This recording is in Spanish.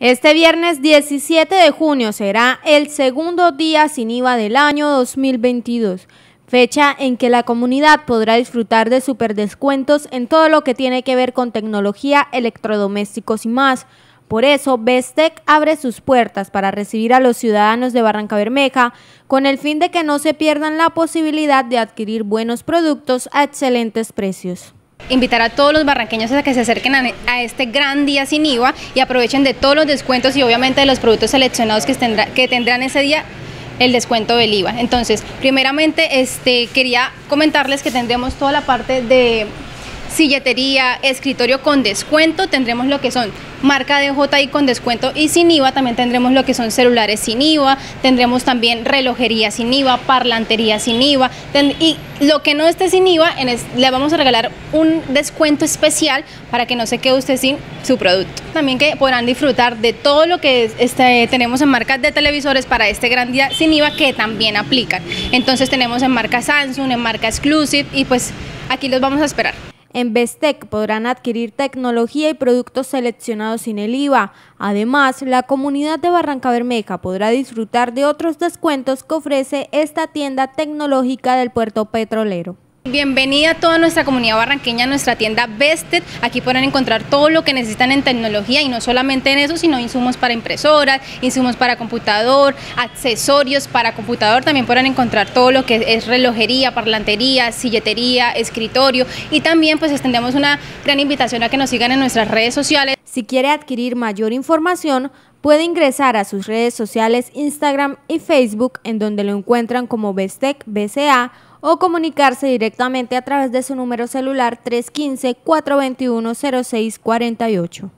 Este viernes 17 de junio será el segundo día sin IVA del año 2022, fecha en que la comunidad podrá disfrutar de superdescuentos en todo lo que tiene que ver con tecnología, electrodomésticos y más. Por eso, Bestec abre sus puertas para recibir a los ciudadanos de Barranca Bermeja con el fin de que no se pierdan la posibilidad de adquirir buenos productos a excelentes precios invitar a todos los barranqueños a que se acerquen a, este gran día sin IVA y aprovechen de todos los descuentos y obviamente de los productos seleccionados que, que tendrán ese día el descuento del IVA. Entonces, primeramente este, quería comentarles que tendremos toda la parte de silletería, escritorio con descuento, tendremos lo que son marca de JI con descuento y sin IVA, también tendremos lo que son celulares sin IVA, tendremos también relojería sin IVA, parlantería sin IVA y lo que no esté sin IVA, le vamos a regalar un descuento especial para que no se quede usted sin su producto. También que podrán disfrutar de todo lo que este, tenemos en marcas de televisores para este gran día sin IVA que también aplican. Entonces tenemos en marca Samsung, en marca Exclusive y pues aquí los vamos a esperar. En Bestec podrán adquirir tecnología y productos seleccionados sin el IVA. Además, la comunidad de Barranca Bermeja podrá disfrutar de otros descuentos que ofrece esta tienda tecnológica del puerto petrolero. Bienvenida a toda nuestra comunidad barranqueña a nuestra tienda Bested. Aquí podrán encontrar todo lo que necesitan en tecnología y no solamente en eso, sino insumos para impresoras, insumos para computador, accesorios para computador. También podrán encontrar todo lo que es relojería, parlantería, silletería, escritorio y también pues extendemos una gran invitación a que nos sigan en nuestras redes sociales. Si quiere adquirir mayor información, puede ingresar a sus redes sociales Instagram y Facebook en donde lo encuentran como Bestec BCA o comunicarse directamente a través de su número celular 315-421-0648.